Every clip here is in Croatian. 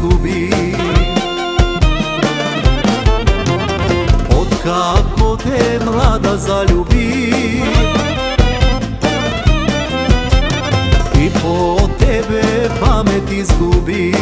izgubi. Od kako te mlada zaljubi. I po tebe pamet izgubi.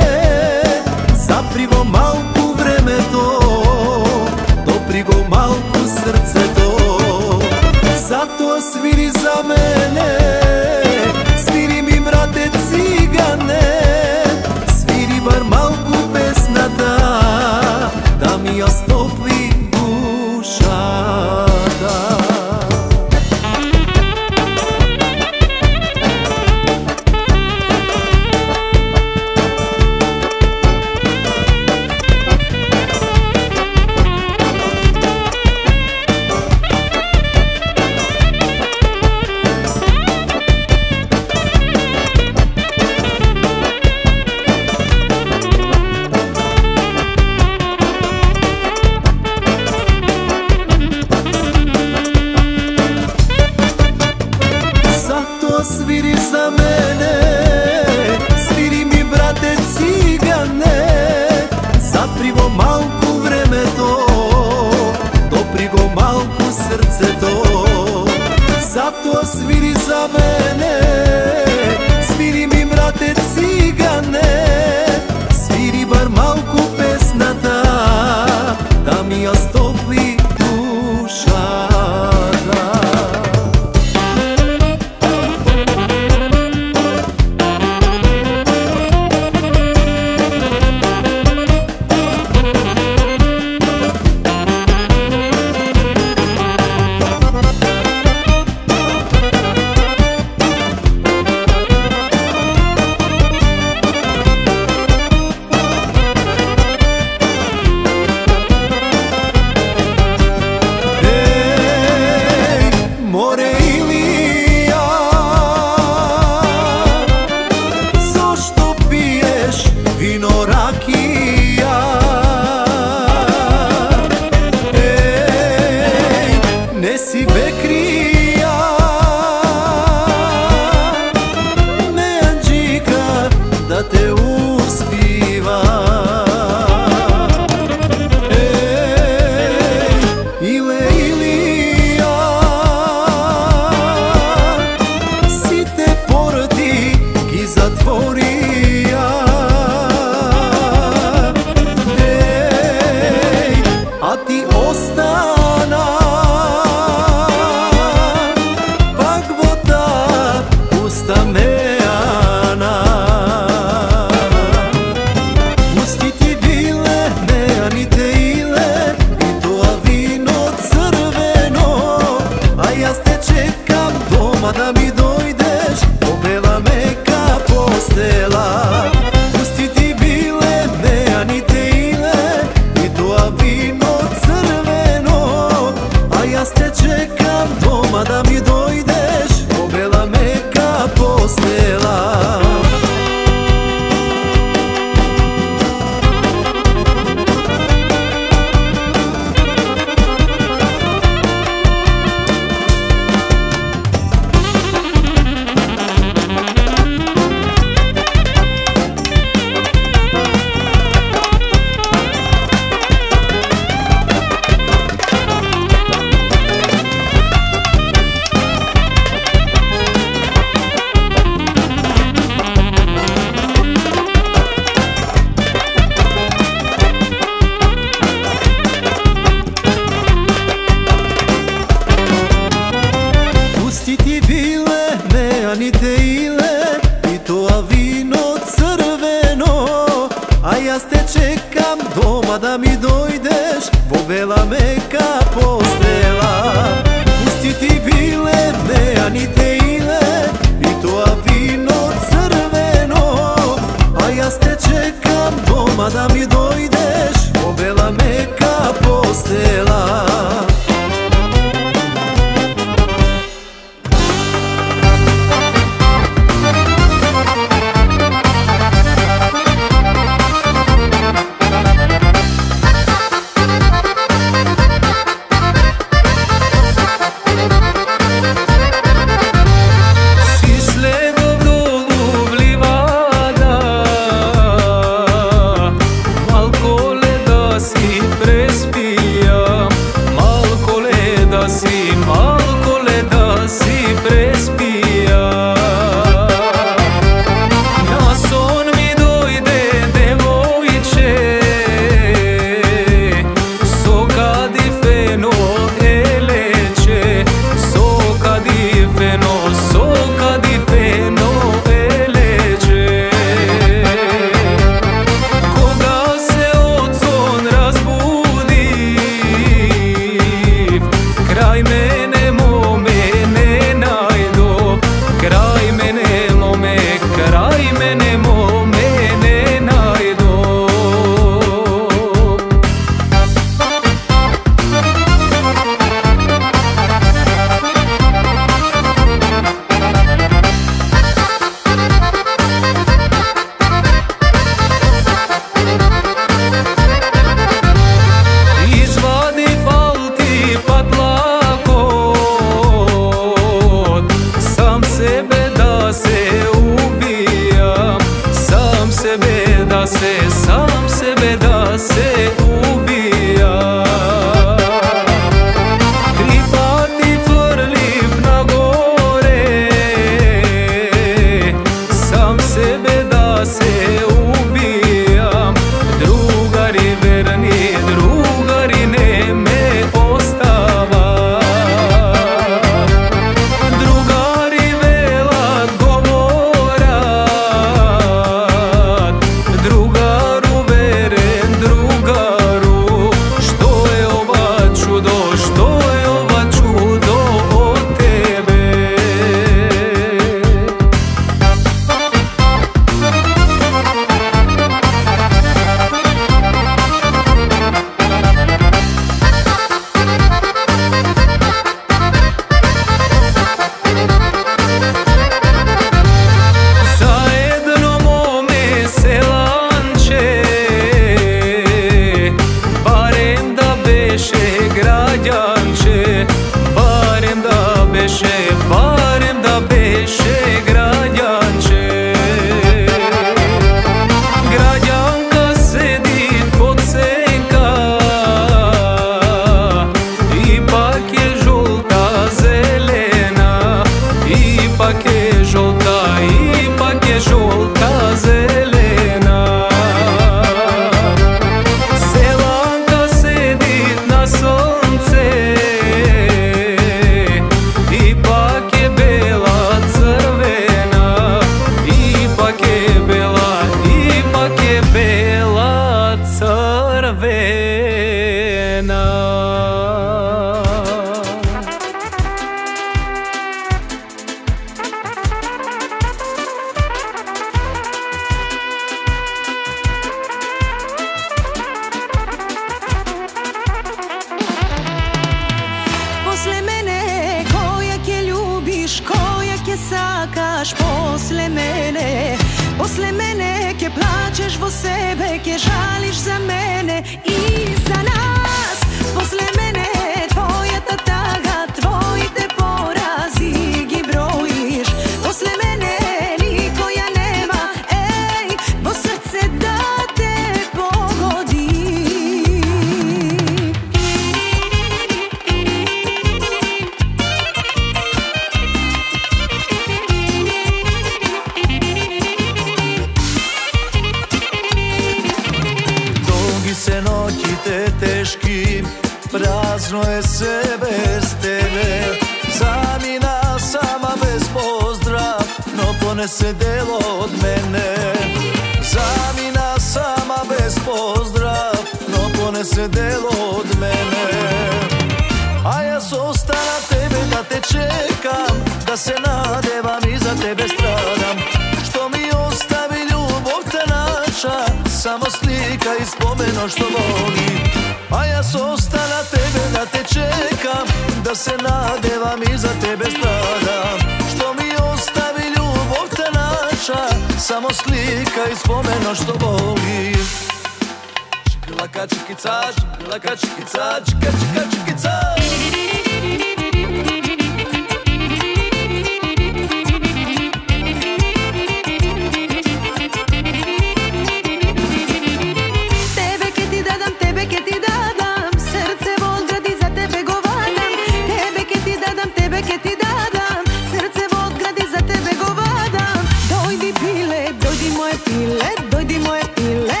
ile, dojdi moje ile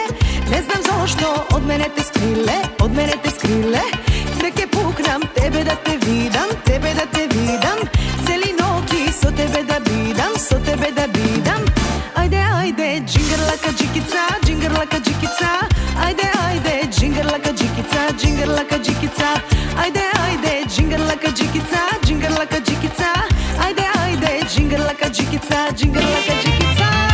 Ne znam zašto od mene te skrile, od mene te skrile Nek je puknam tebe da te vidam, tebe da te vidam. Celi noki so tebe da bidam, so tebe da bidam. Ajde, ajde, džingrlaka džikica, džingrlaka džikica Ajde, ajde, džingrlaka džikica, džingrlaka džikica Ajde, ajde, džingrlaka džikica, džingrlaka džikica Ajde, ajde, džingrlaka džikica, džingrlaka džikica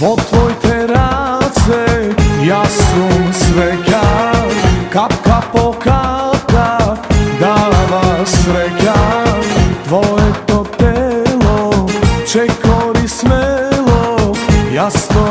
Svo tvoj terace jasno sve kaj Kapka po kapka dava sreka Tvoje to telo čekori smelo jasno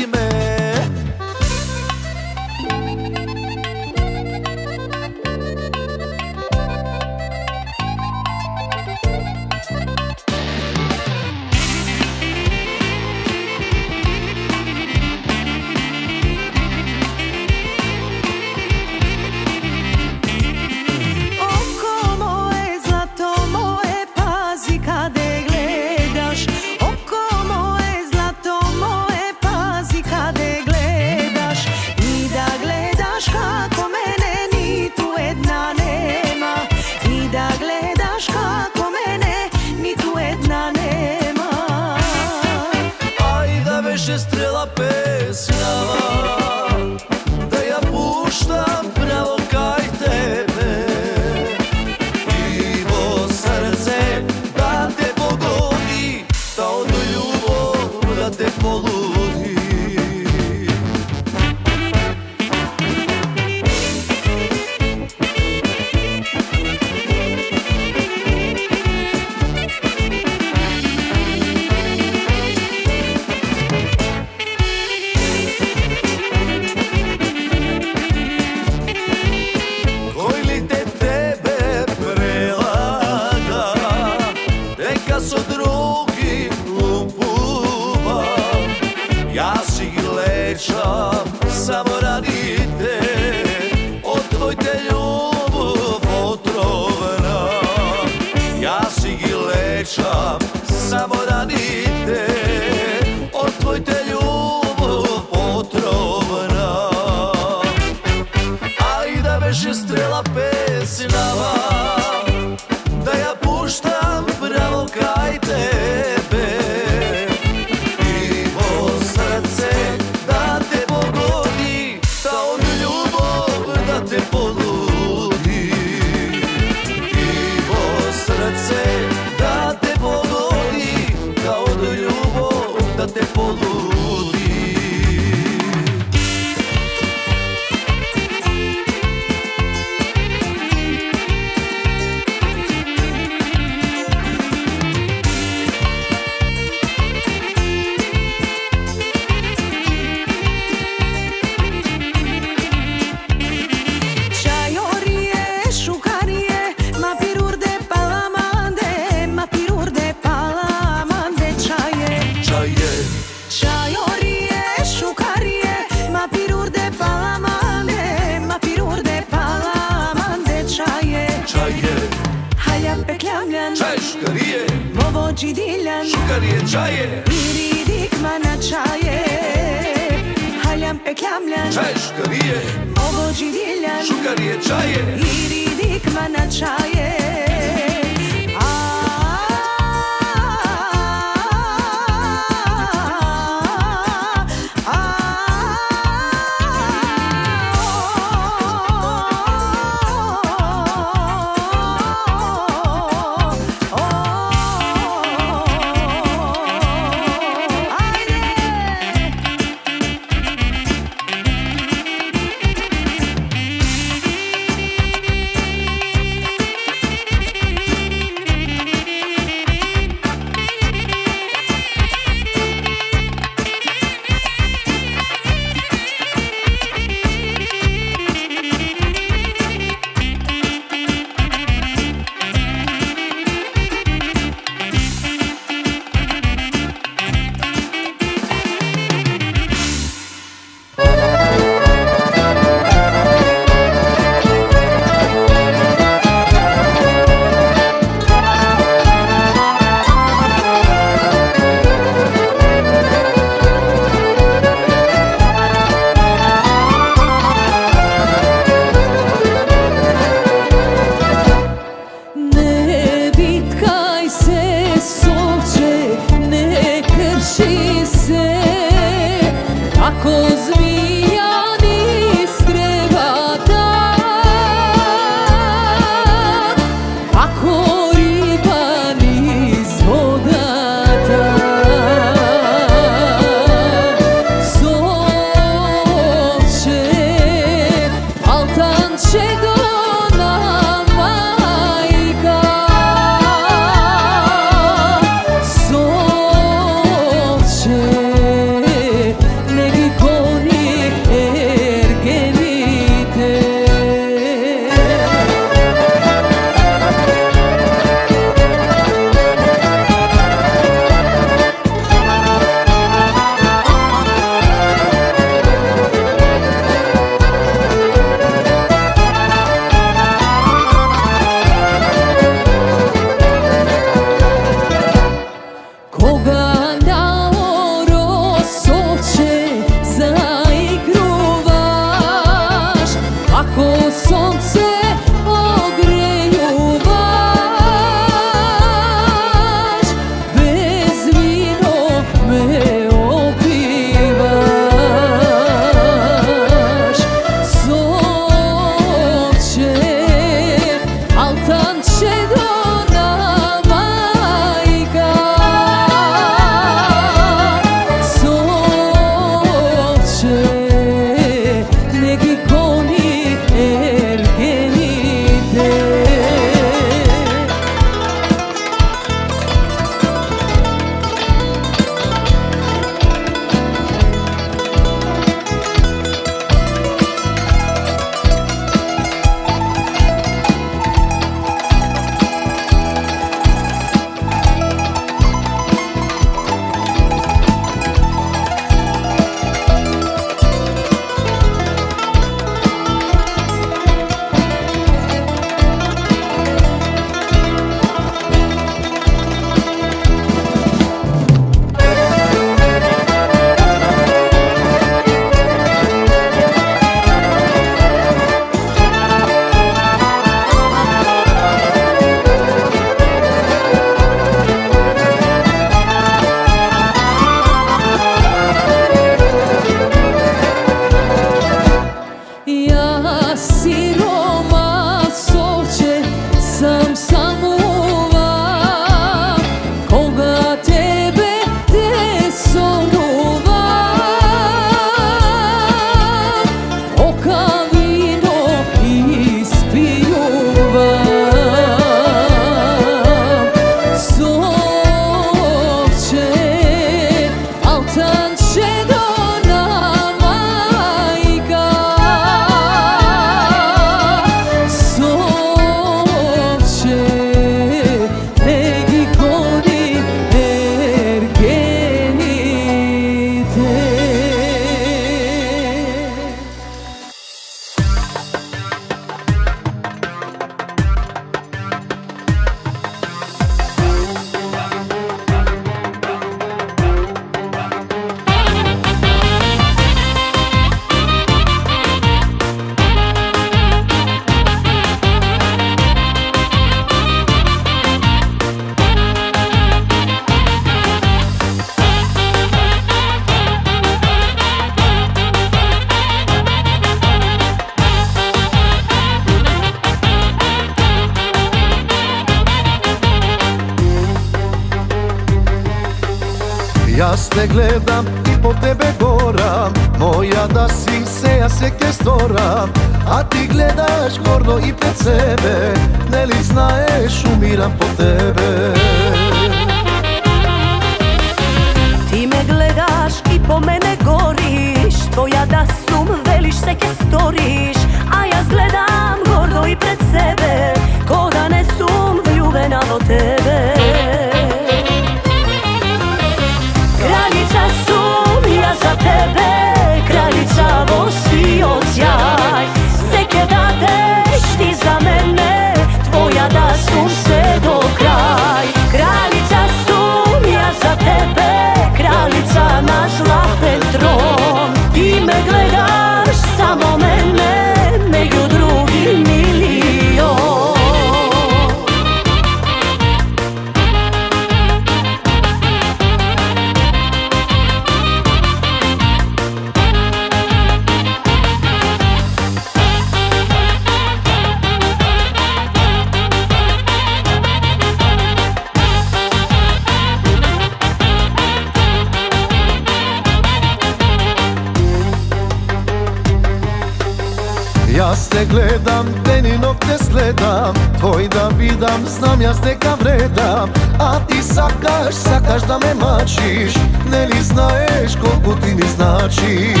znaš koliko ti mi značiš.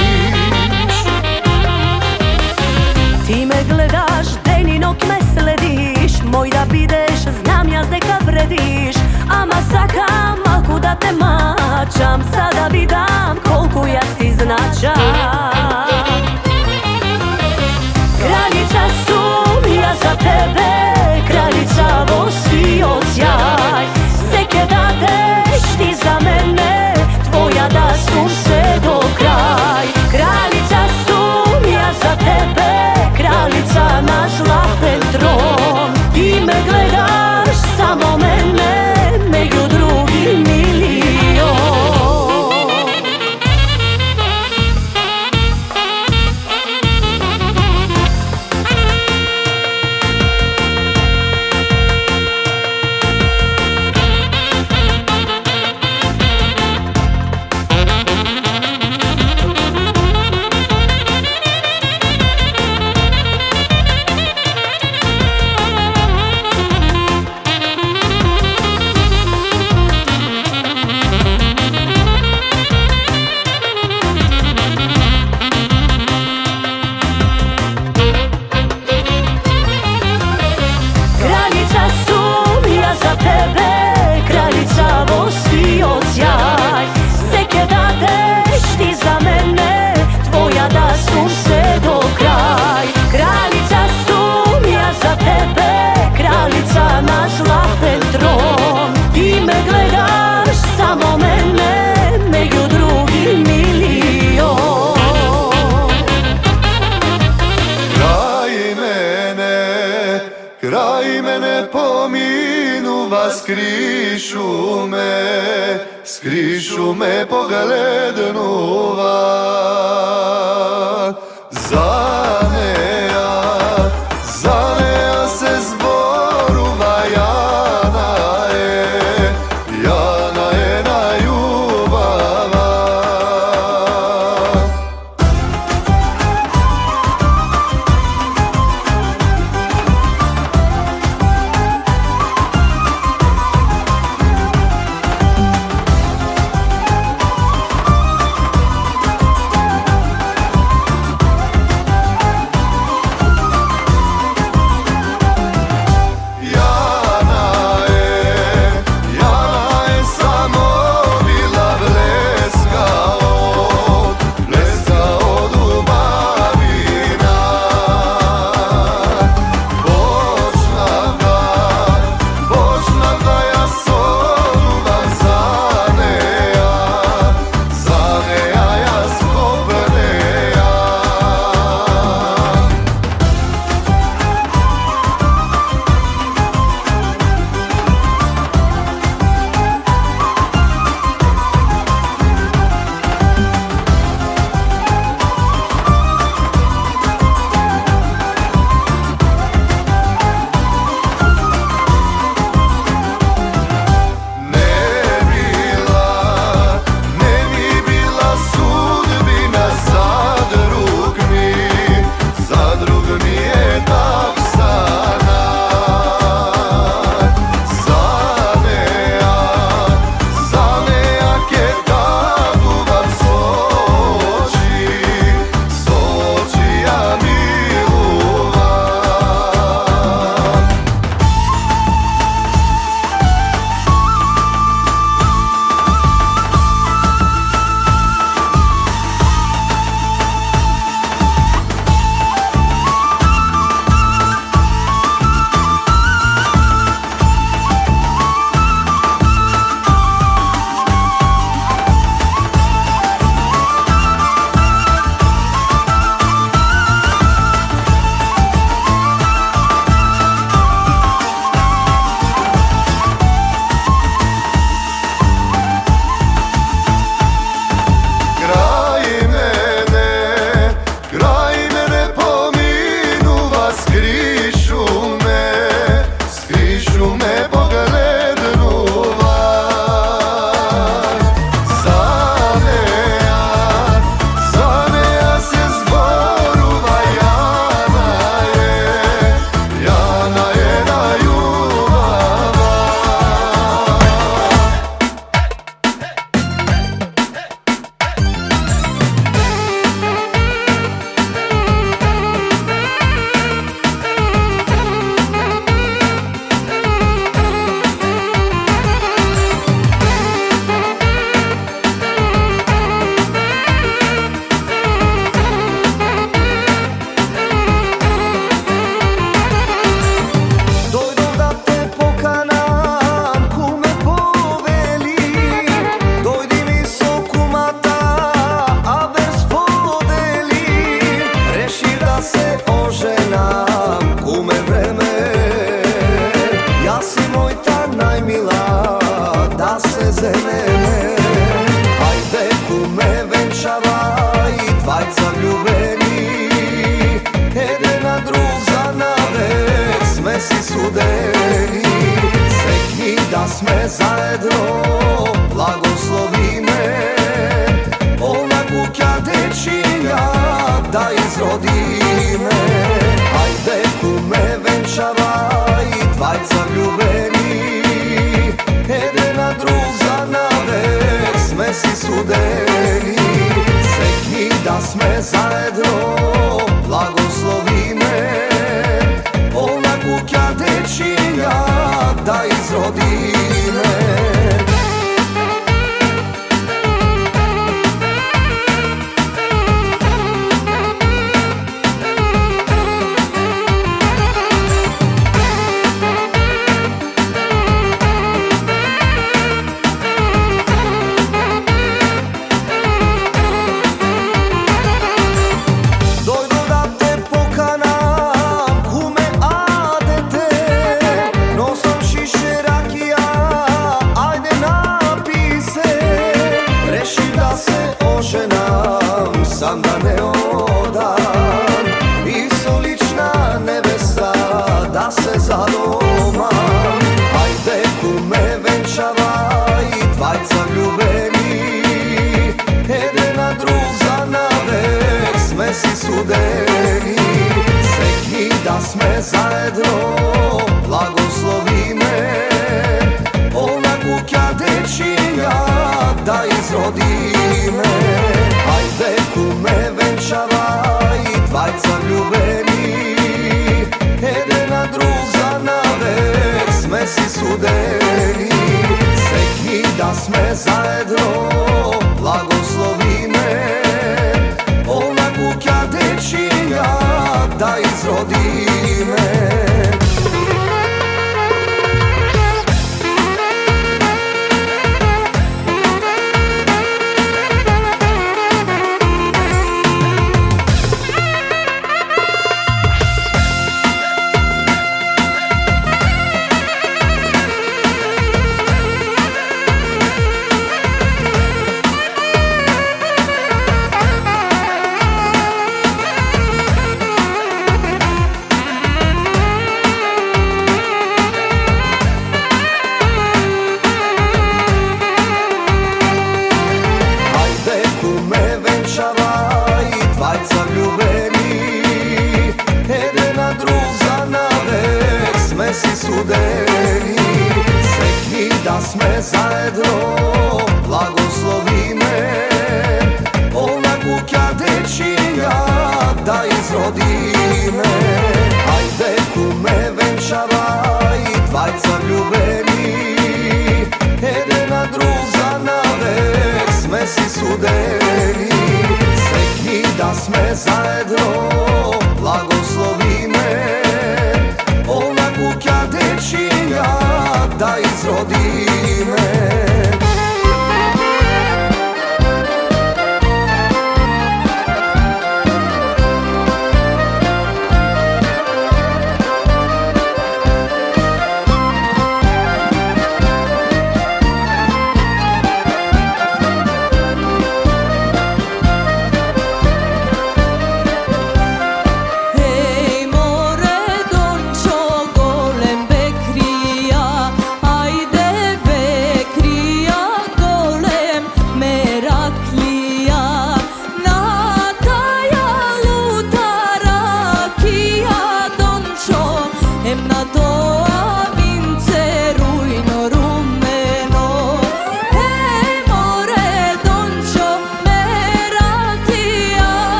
Ti me gledaš, den i me slediš. Moj da bideš, znam ja zdeka vrediš. Ama sakam, ako da te mačam? Sada vidam koliko ja ti značam. so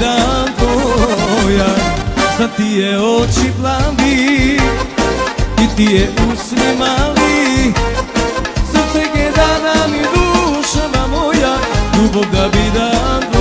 dan tvoja Sad ti je oči plavi I ti je usne mali. Srce gdje dana mi dušava moja Ljubog da bi dan tvoja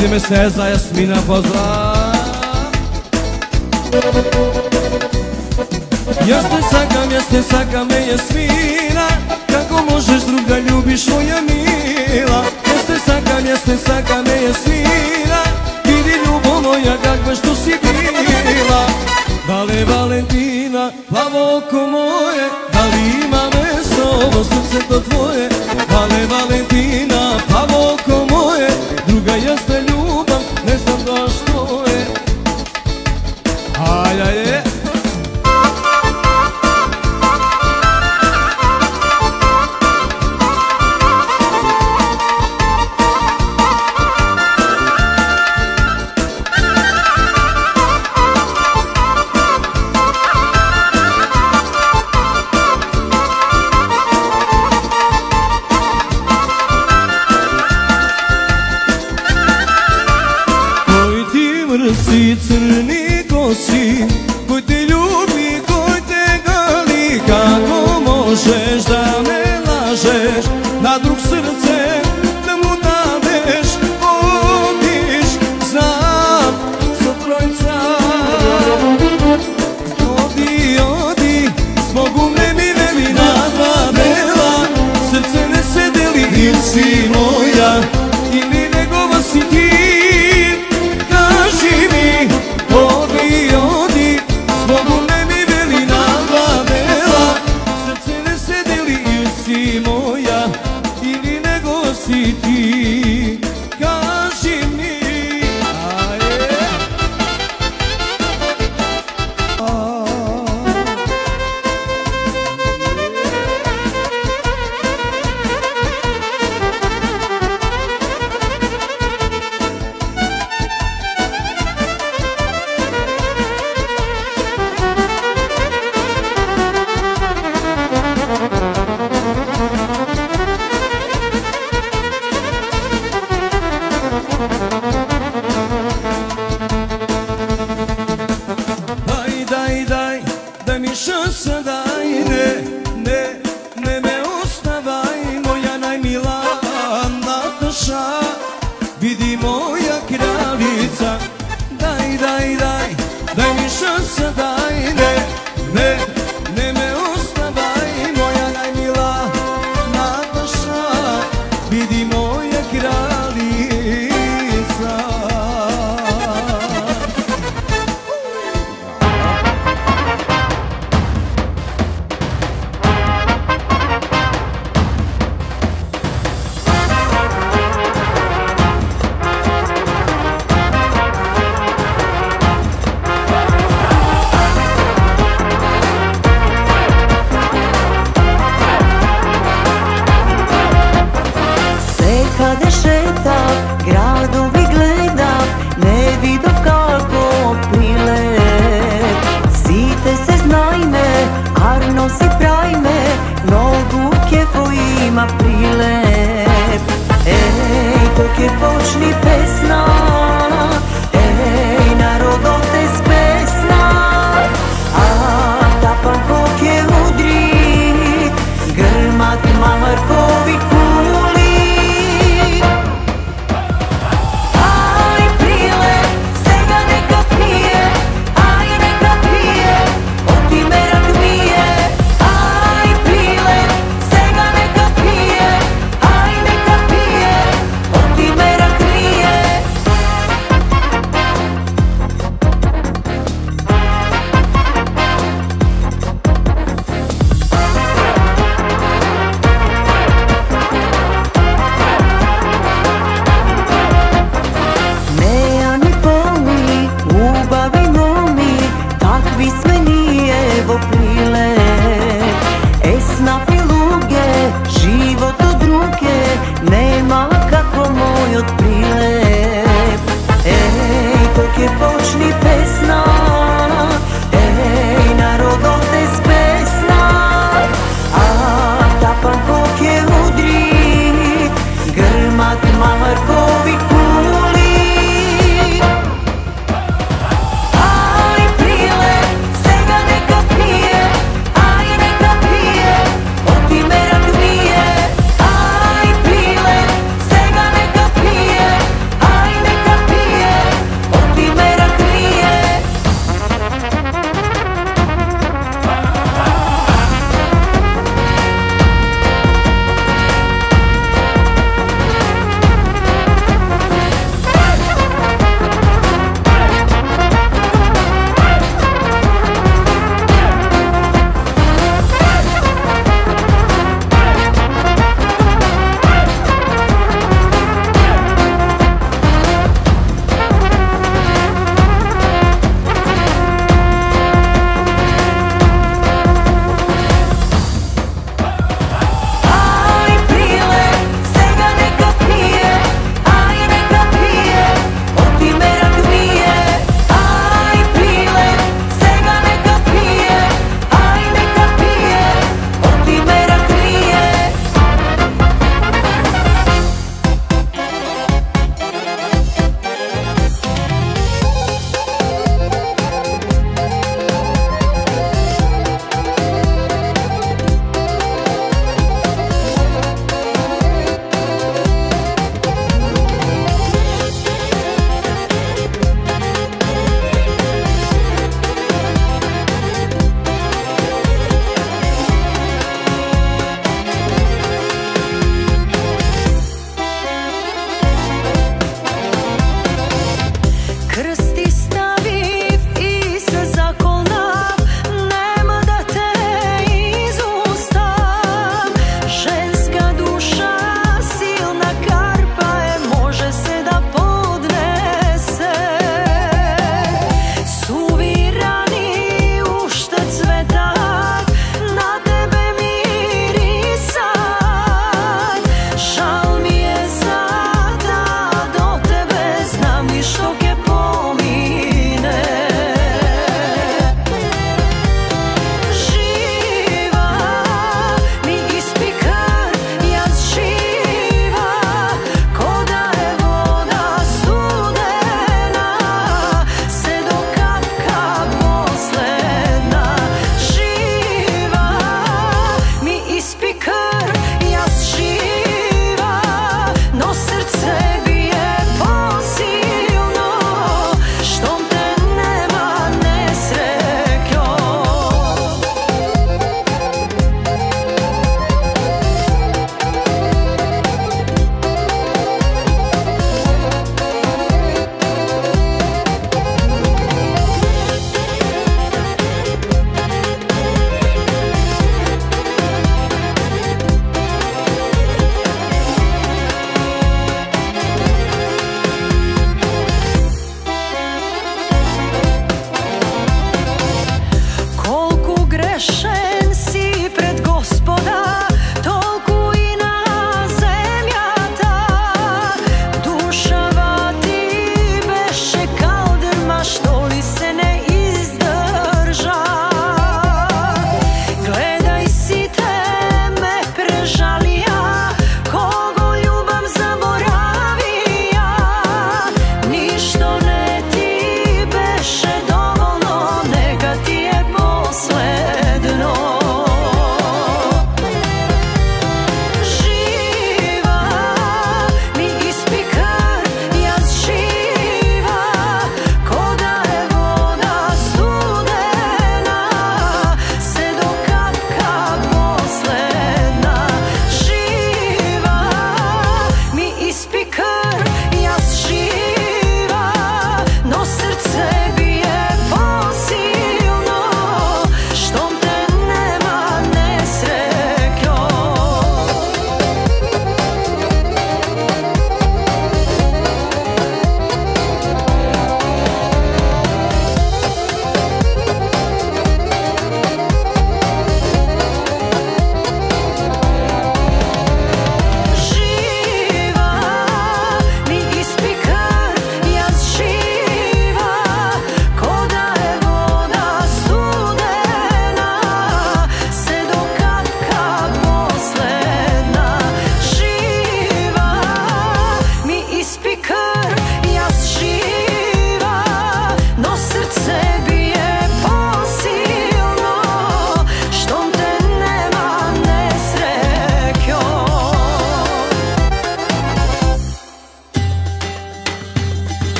vidi me seza Jasmina pozdrav Jasne sakam, jasne sakam me Jasmina. Kako možeš druga ljubiš moja mila? Jasne sakam, jasne sakam me Jasmina. Vidi ljubo moja kakva što si bila. Vale Valentina, plavo oko moje? Da li ima meso, ovo srce to tvoje?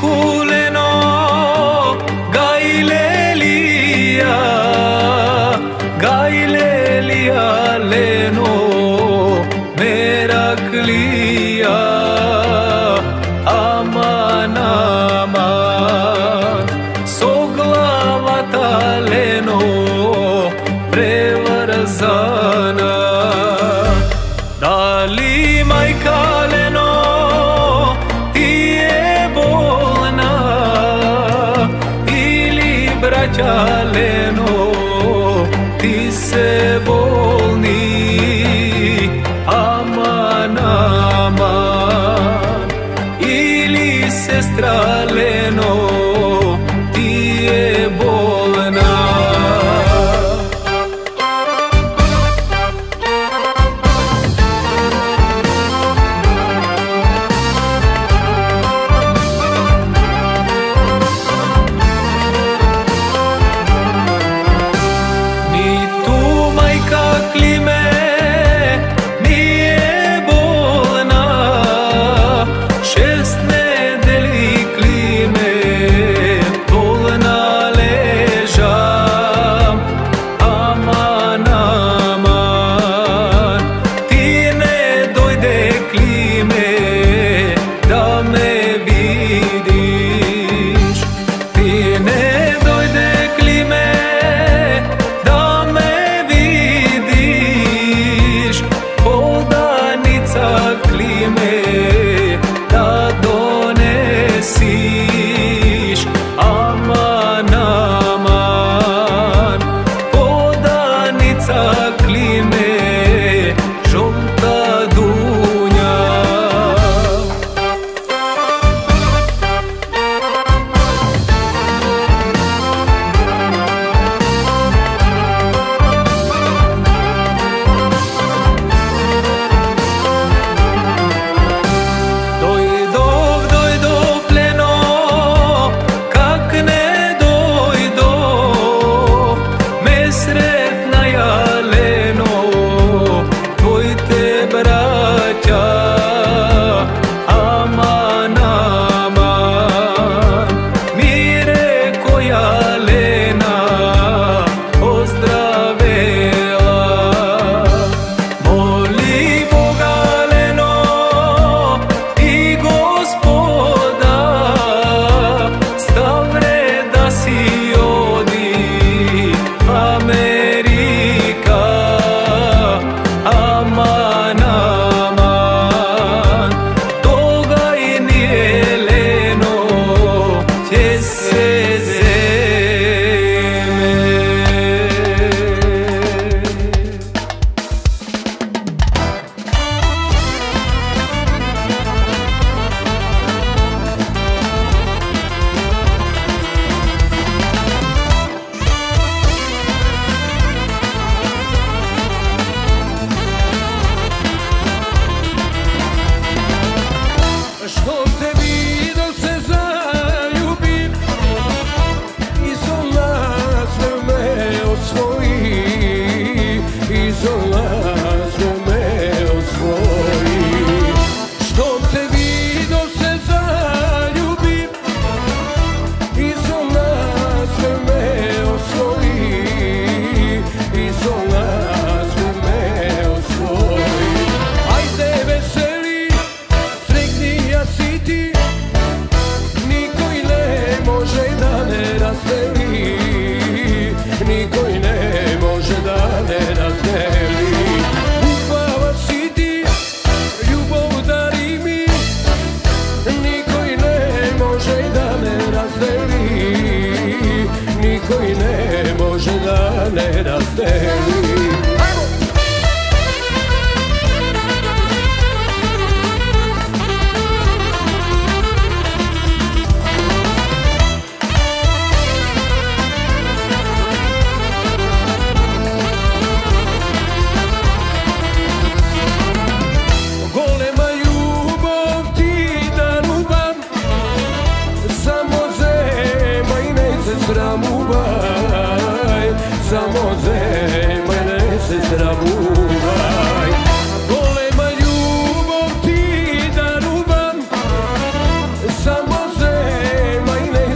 Si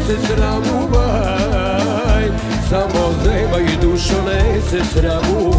se sramovaj Samo zemaj dušo, ne se sramovaj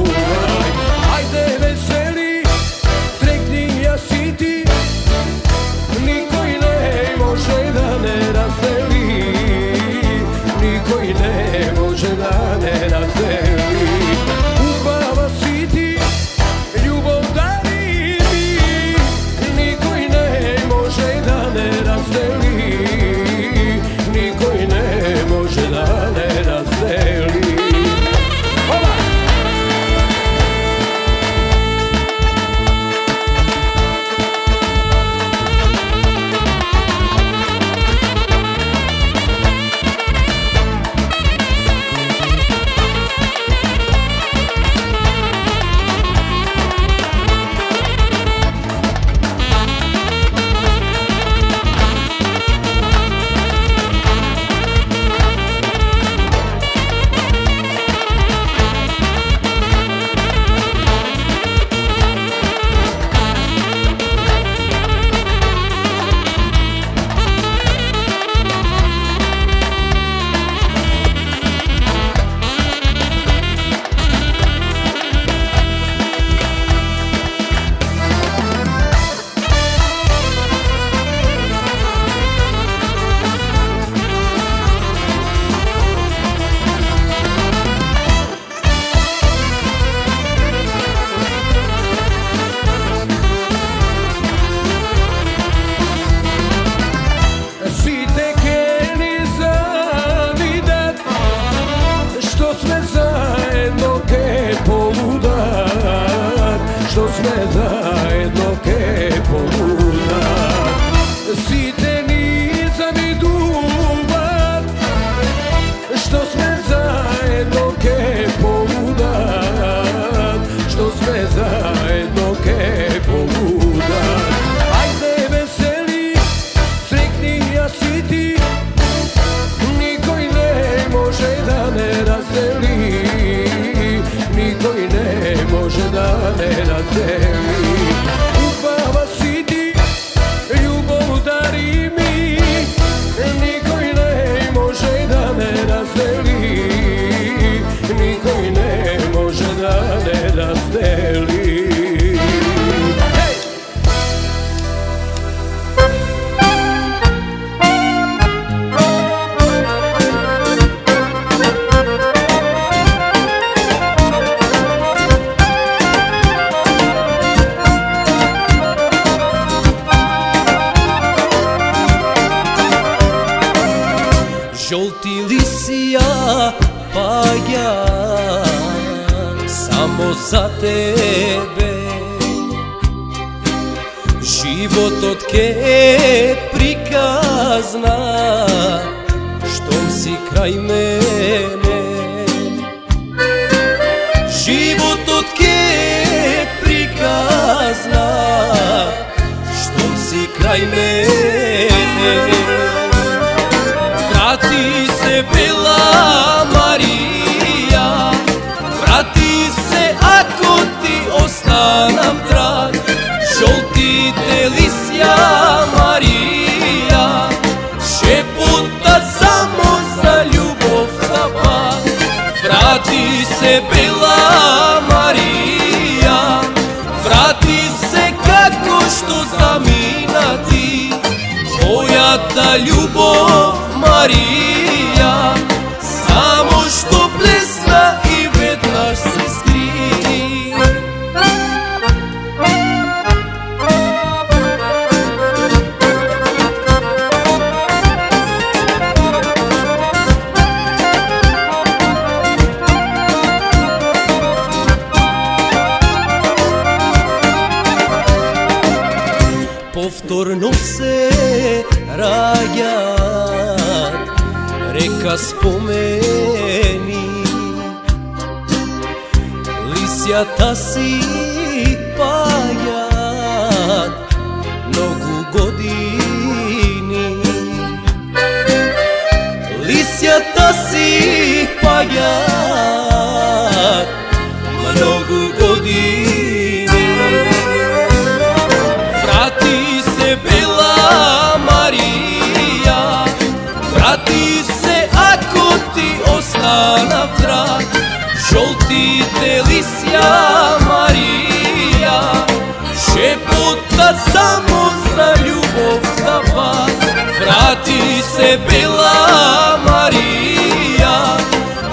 само за љубов да пак Врати се била Марија.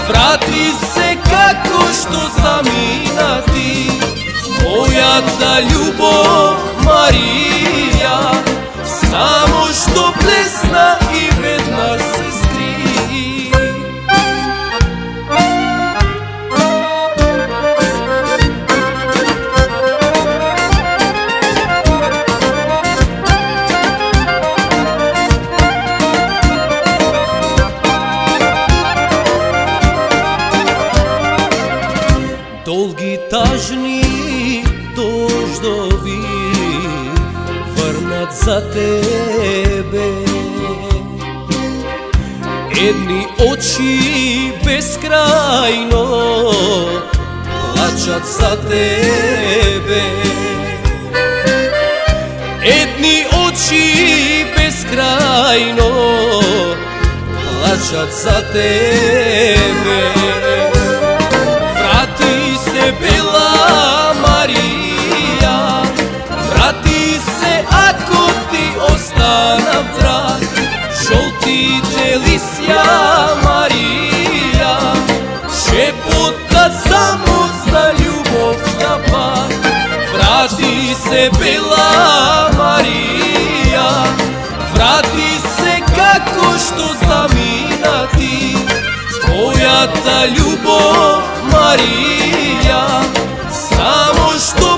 Врати се како што замина ти. Твојата љубов Марија. Само што плесна Jedni oči beskrajno plaćat za tebe. Jedni oči beskrajno plaćat za tebe. Vrati se Bela Marija Vrati se ako ti ostana drag Žolti te Марија, само за врати се бела врати се како што ти, твојата љубов Марија, само што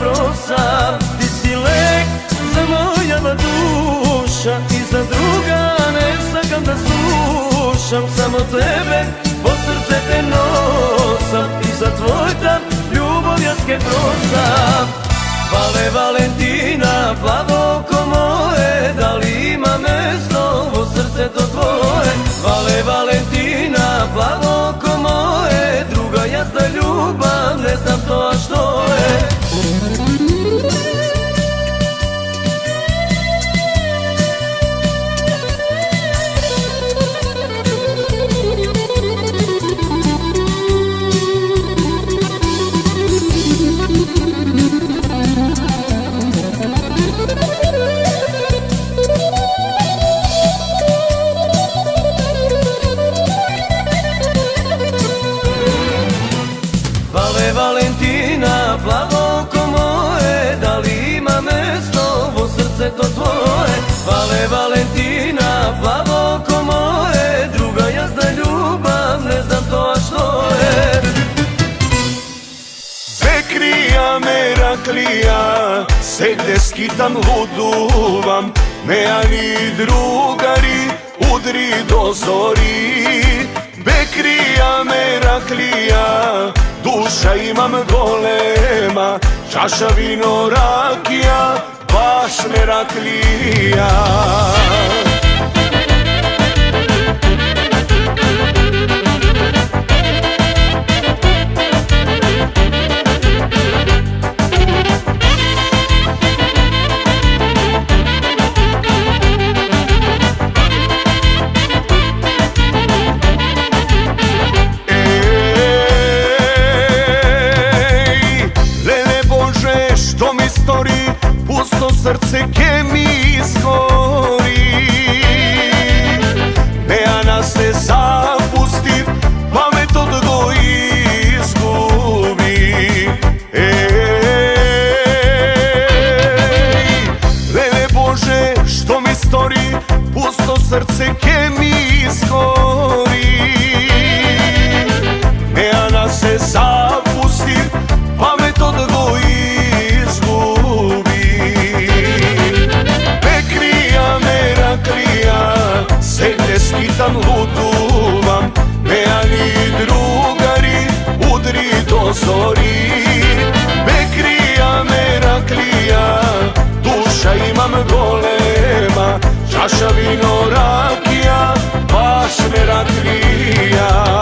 prosam Ti si lek za mojama duša I za druga ne sakam da slušam. Samo tebe, po srce te nosam I za tvoj tam ljubav jaske prosam Vale Valentina, plavo oko moje Da li ima mesto vo srce to tvoje? Vale Valentina, plavo oko moje Druga jazda ljubav, ne znam to a što je Vale Се дески скитам, лудувам Неа ни другари Удри до зори. Бекрија ме раклија Душа имам голема Чаша вино ракија Баш ме раклија. срце ке ми изгори Неана се запустив, паметот го изгуби. Леле Боже, што ми стори, пусто срце ке golema Čaša vino rakija, baš me rakija.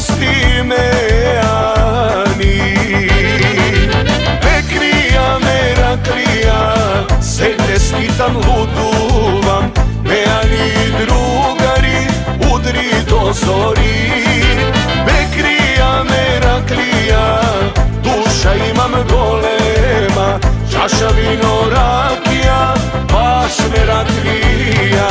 pusti me ani. Ne krija me na krija Se te skitam luduvam. Me ani drugari Udri do zori. Ne krija me na krija Duša imam golema. Čaša vino rakija Baš me rakrija.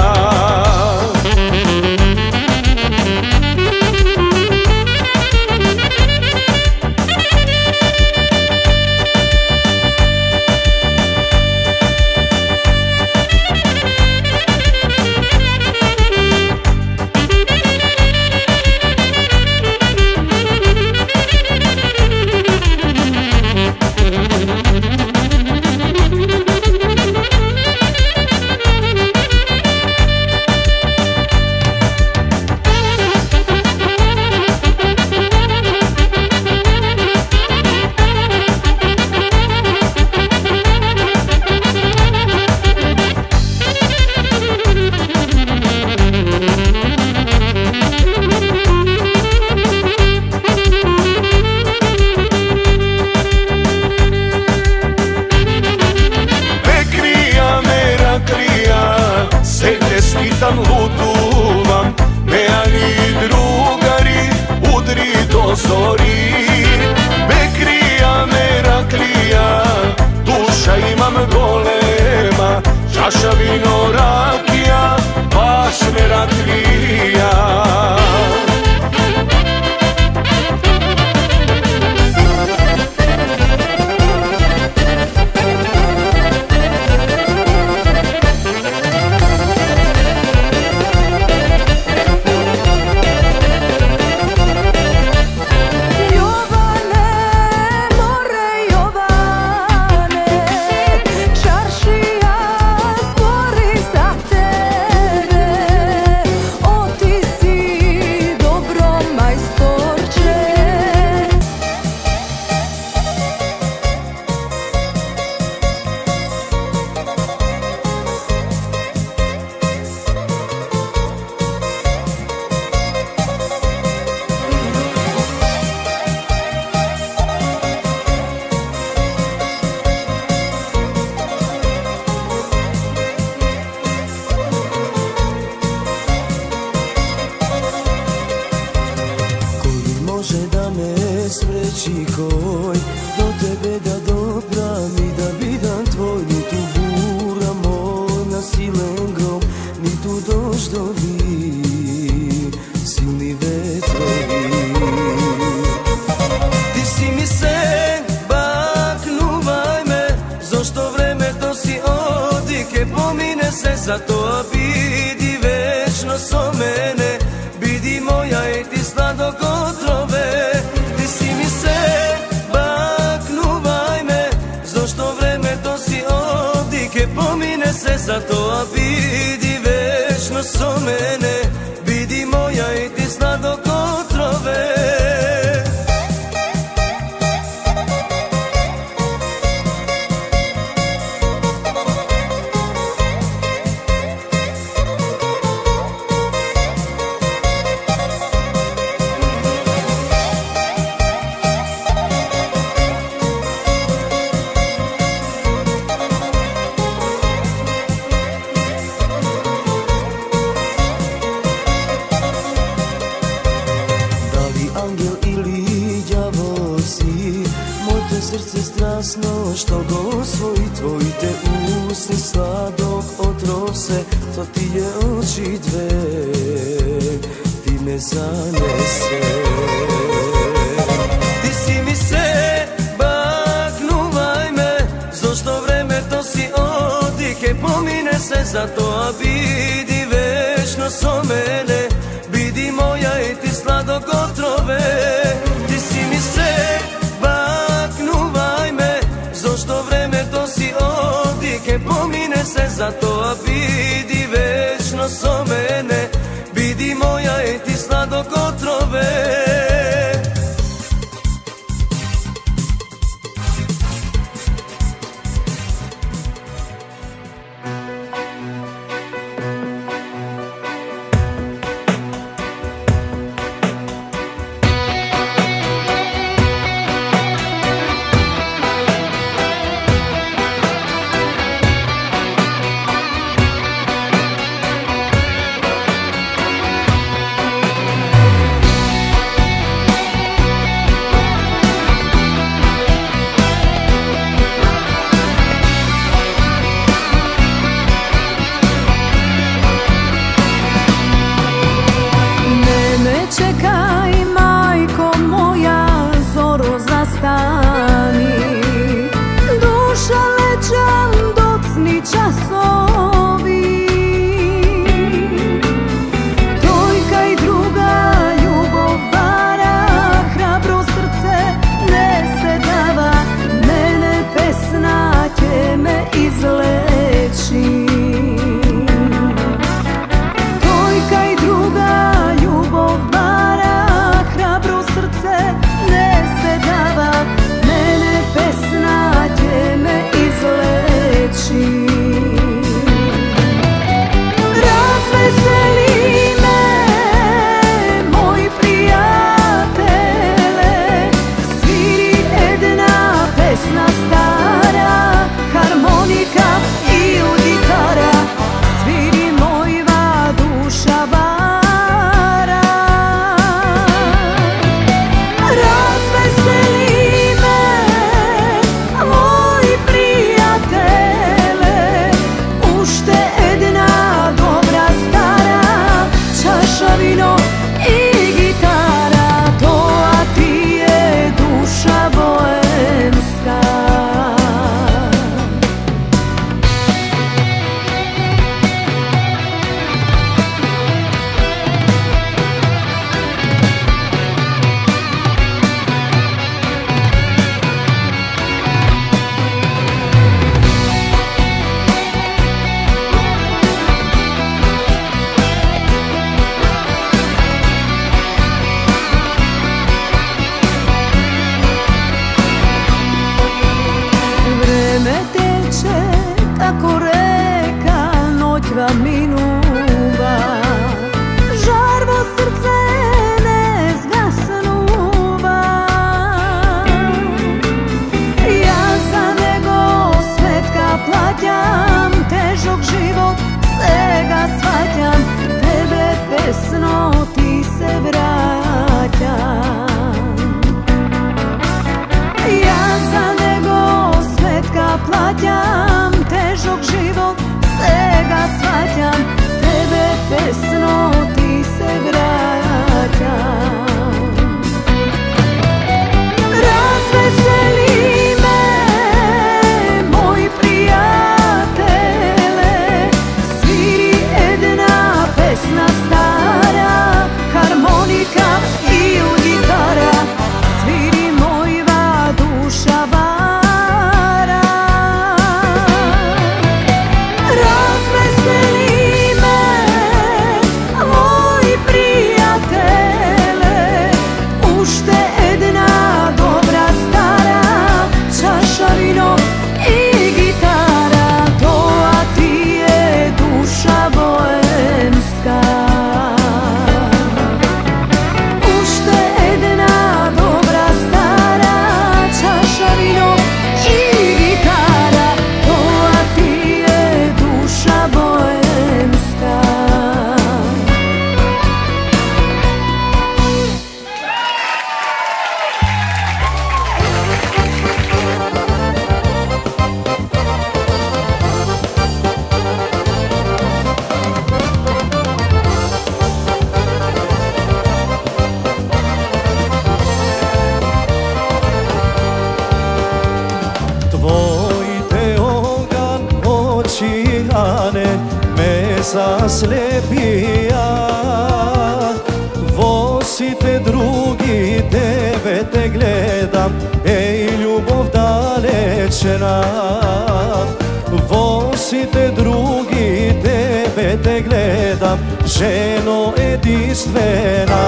Ženo edinstvena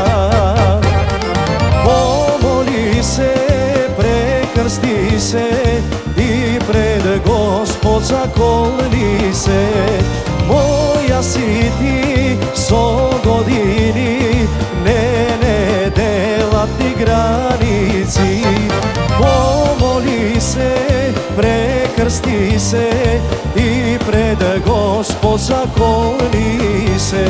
Pomoli se, prekrsti se I pred gospod zakolni se. Moja si ti so godini Ne, ne, delatni granici. Pomoli se, prekrsti se zakolni se.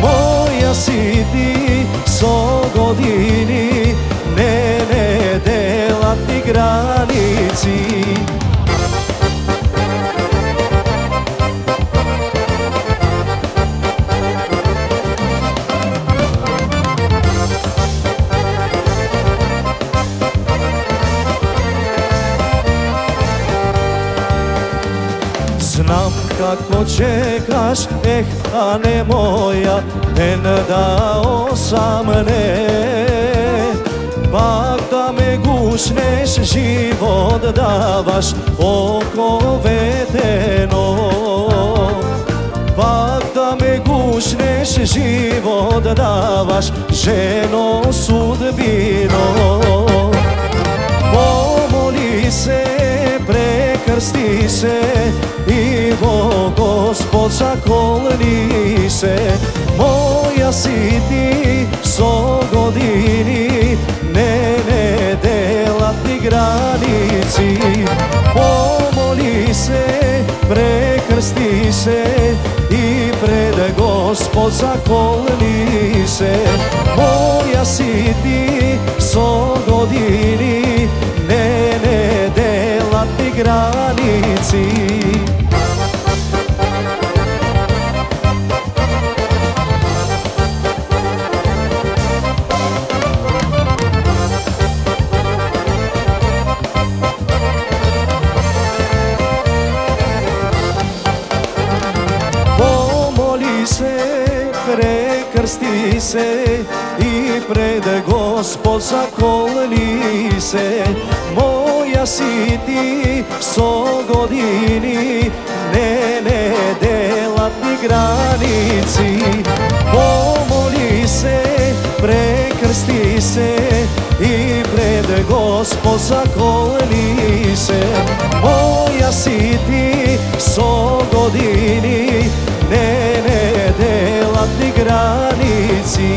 Moja si ti so godini Ne, ne, delatni granici čekaš, eh, a ne moja, ten dao sam ne. Pak da me gušneš, život davaš, oko vedeno. Pak da me gušneš, život davaš, ženo sudbino. Pomoli se, prekrsti se i vo gospod zakolni se Moja si ti so godini ne ne delatni granici. Pomoli se, prekrsti se i pred gospod zakolni se. Moja si ti so godini ne ne delatni granici се и пред Господ заколни се. Моја си ти со години не не делат ни граници. Помоли се прекрсти се и пред Господ заколни се. Моја си ти со години не ne, delatni granici